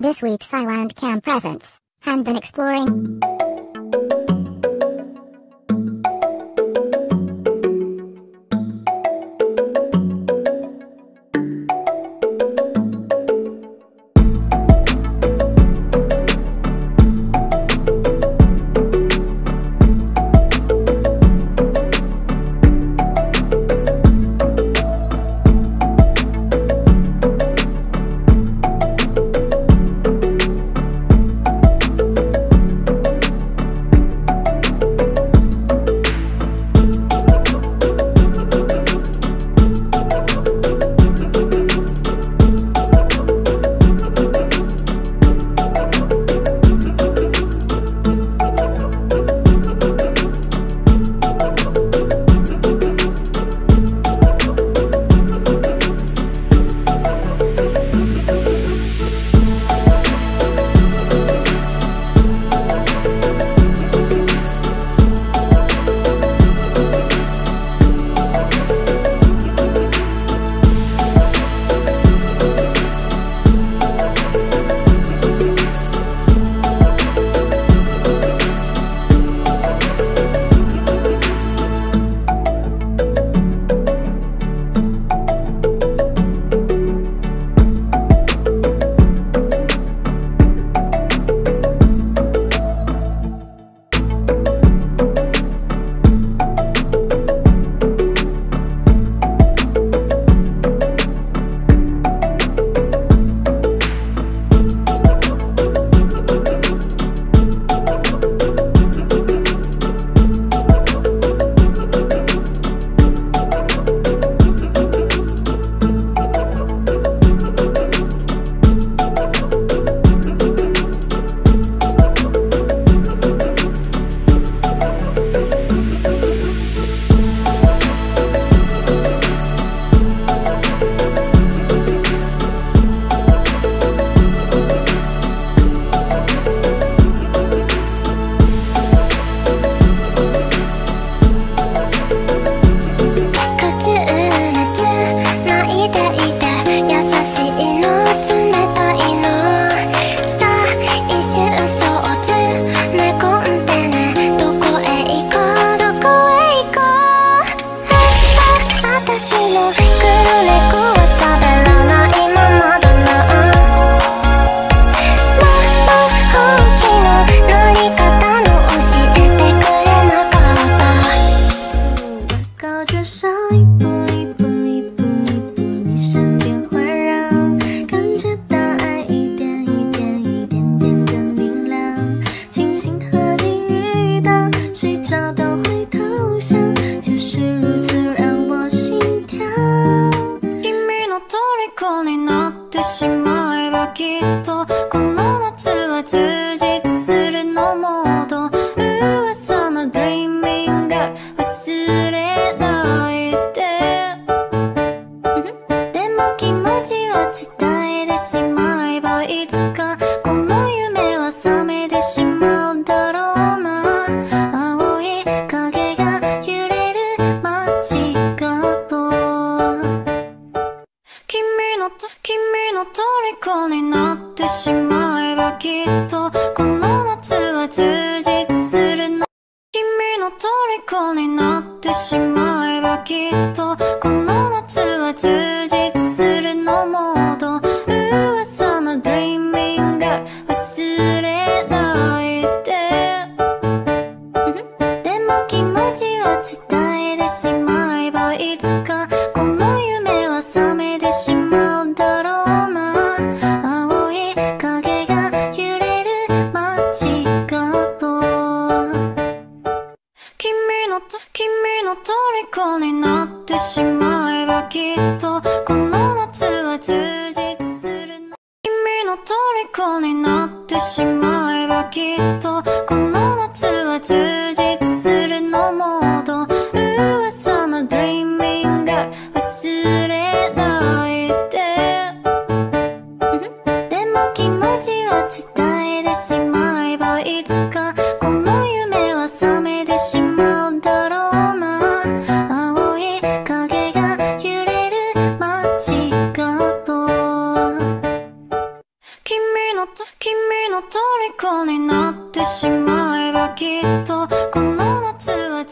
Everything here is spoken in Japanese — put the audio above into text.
This week's Island Cam presents and been exploring. しまえばきっとこの夏はとの虜になってしまえばきっとこの夏は充実するの君の虜になってしまえばきっとこの夏は充実するのもと噂の Dreaming Girl 忘れないで。でも気持ちは伝えてしまえばいつか虜になってしまえばきっとこの夏は